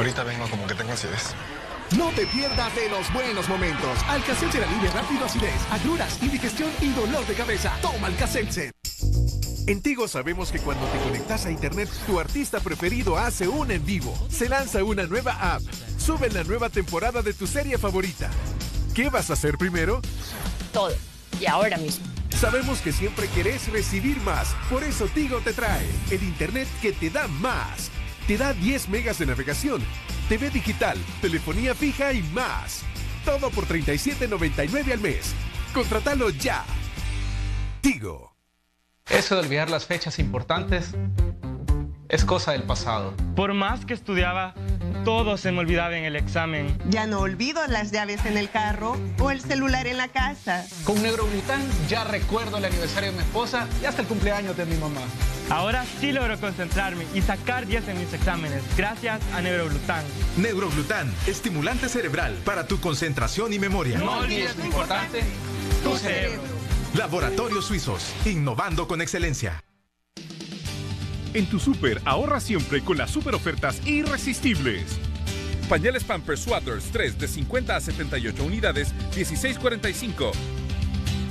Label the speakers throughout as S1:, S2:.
S1: Ahorita vengo como que tengo acidez.
S2: No te pierdas de los buenos momentos. Alcacelser alivia rápido acidez, agruras, indigestión y dolor de cabeza. Toma Alcacelser. En Tigo sabemos que cuando te conectas a internet, tu artista preferido hace un en vivo. Se lanza una nueva app. Sube la nueva temporada de tu serie favorita. ¿Qué vas a hacer primero?
S3: Todo. Y ahora mismo.
S2: Sabemos que siempre querés recibir más. Por eso Tigo te trae el internet que te da más. Te da 10 megas de navegación, TV digital, telefonía fija y más. Todo por 37.99 al mes. Contratalo ya. Tigo.
S4: Eso de olvidar las fechas importantes es cosa del pasado.
S5: Por más que estudiaba, todo se me olvidaba en el examen.
S6: Ya no olvido las llaves en el carro o el celular en la casa.
S4: Con Neuroglután ya recuerdo el aniversario de mi esposa y hasta el cumpleaños de mi mamá.
S5: Ahora sí logro concentrarme y sacar 10 en mis exámenes, gracias a Neuroglután.
S7: Neuroglután, estimulante cerebral para tu concentración y memoria.
S4: No olvides lo importante, tu cerebro.
S7: Laboratorios Suizos, innovando con excelencia.
S8: En tu super ahorra siempre con las super ofertas irresistibles. Pañales Pampers Swadders 3 de 50 a 78 unidades, 16.45.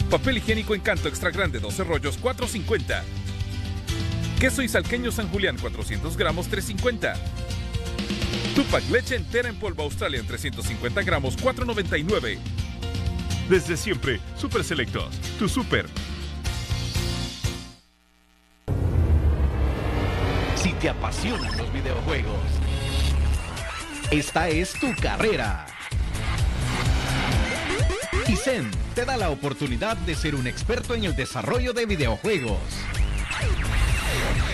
S8: Papel higiénico Encanto Extra Grande 12 rollos, 4.50. Queso y salqueño San Julián 400 gramos, 3.50. Tupac leche entera en polvo Australia en 350 gramos, 4.99. Desde siempre, Super Selectos, tu super.
S9: Te apasionan los videojuegos, esta es tu carrera. Zen te da la oportunidad de ser un experto en el desarrollo de videojuegos.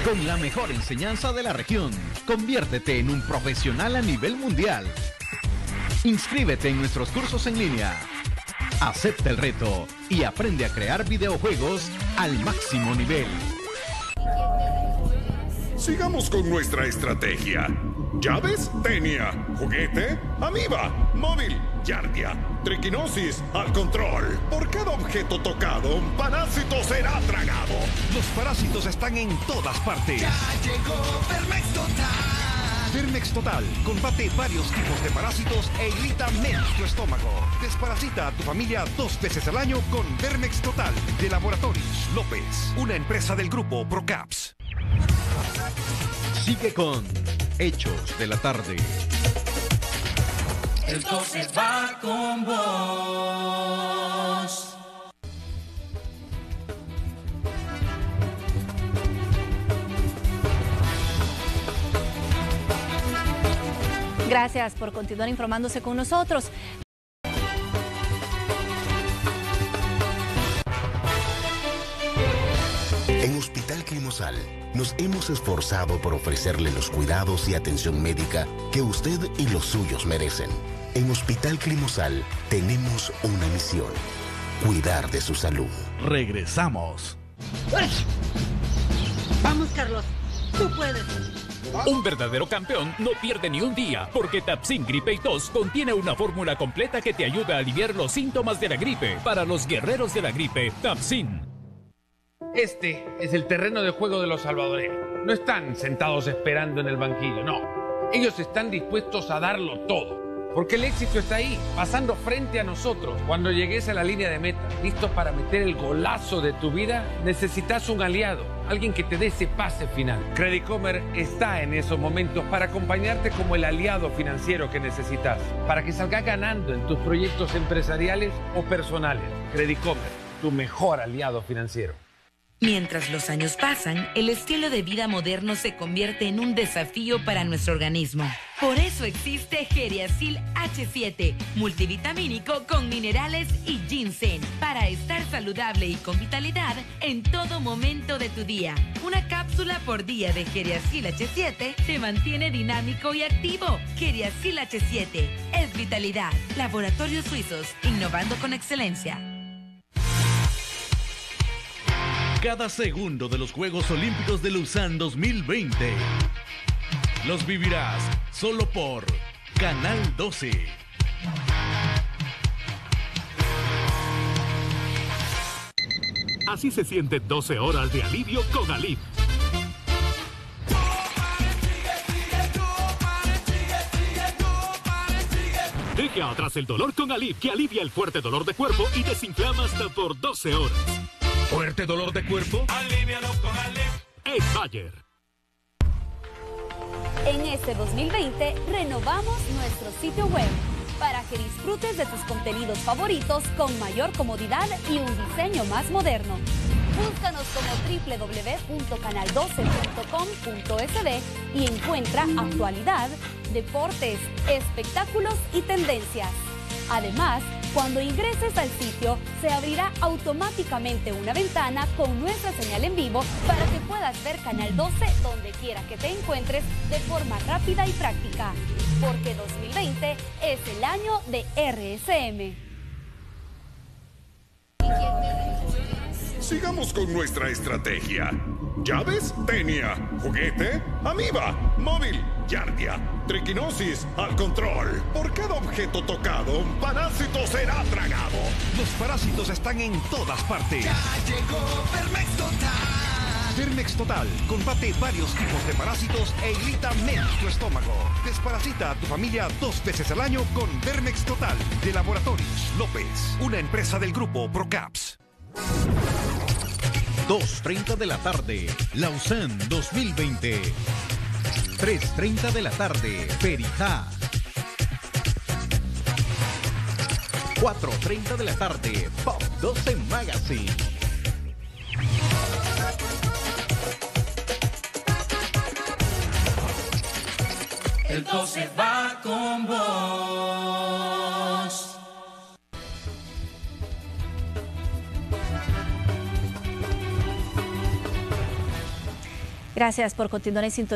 S9: Con la mejor enseñanza de la región, conviértete en un profesional a nivel mundial. Inscríbete en nuestros cursos en línea. Acepta el reto y aprende a crear videojuegos al máximo nivel.
S10: Sigamos con nuestra estrategia. Llaves, Tenia. Juguete, Amiba. Móvil, Yardia. Triquinosis, al control. Por cada objeto tocado, un parásito será tragado.
S2: Los parásitos están en todas partes.
S11: Ya llegó Vermex Total.
S2: Vermex Total combate varios tipos de parásitos e irrita menos tu estómago. Desparasita a tu familia dos veces al año con Vermex Total de Laboratorios López, una empresa del grupo Procaps.
S9: Sigue con Hechos de la Tarde.
S11: El 12 va con vos.
S12: Gracias por continuar informándose con nosotros.
S13: Nos hemos esforzado por ofrecerle los cuidados y atención médica que usted y los suyos merecen. En Hospital Climosal tenemos una misión, cuidar de su salud.
S9: Regresamos.
S14: Vamos, Carlos. Tú puedes.
S15: Un verdadero campeón no pierde ni un día, porque Tapsin Gripe y Tos contiene una fórmula completa que te ayuda a aliviar los síntomas de la gripe. Para los guerreros de la gripe, Tapsin.
S16: Este es el terreno de juego de los salvadoreños. No están sentados esperando en el banquillo, no. Ellos están dispuestos a darlo todo. Porque el éxito está ahí, pasando frente a nosotros. Cuando llegues a la línea de meta, listo para meter el golazo de tu vida, necesitas un aliado, alguien que te dé ese pase final. Credit Comer está en esos momentos para acompañarte como el aliado financiero que necesitas, para que salgas ganando en tus proyectos empresariales o personales. Credit Comer, tu mejor aliado financiero.
S17: Mientras los años pasan, el estilo de vida moderno se convierte en un desafío para nuestro organismo. Por eso existe Geriasil H7, multivitamínico con minerales y ginseng, para estar saludable y con vitalidad en todo momento de tu día. Una cápsula por día de Geriasil H7 te mantiene dinámico y activo. Geriasil H7 es vitalidad. Laboratorios Suizos, innovando con excelencia.
S9: Cada segundo de los Juegos Olímpicos de Luzán 2020 los vivirás solo por Canal 12.
S8: Así se siente 12 horas de alivio con Alif.
S1: Deja atrás el dolor con Alip, que alivia el fuerte dolor de cuerpo y desinflama hasta por 12 horas.
S10: ¿Fuerte dolor de cuerpo?
S1: Alivialo con Alip. Bayer.
S12: En este 2020 renovamos nuestro sitio web para que disfrutes de tus contenidos favoritos con mayor comodidad y un diseño más moderno. Búscanos como www.canal12.com.sd y encuentra actualidad, deportes, espectáculos y tendencias. Además, cuando ingreses al sitio, se abrirá automáticamente una ventana con nuestra señal en vivo para que puedas ver Canal 12 donde quiera que te encuentres de forma rápida y práctica. Porque 2020 es el año de RSM.
S10: Sigamos con nuestra estrategia. Llaves, Tenia. Juguete, Amiba. Móvil, Yardia. Triquinosis, al control. Por cada objeto tocado, un parásito será tragado.
S2: Los parásitos están en todas partes.
S11: Ya llegó Vermex Total.
S2: Vermex Total combate varios tipos de parásitos e irrita menos tu estómago. Desparasita a tu familia dos veces al año con Vermex Total de Laboratorios López, una empresa del grupo Procaps.
S9: 2.30 de la tarde, Lausanne 2020. 3.30 de la tarde, Perijá. 4.30 de la tarde, Pop 12 Magazine.
S11: El 12 va con vos.
S12: Gracias por continuar en sintonía.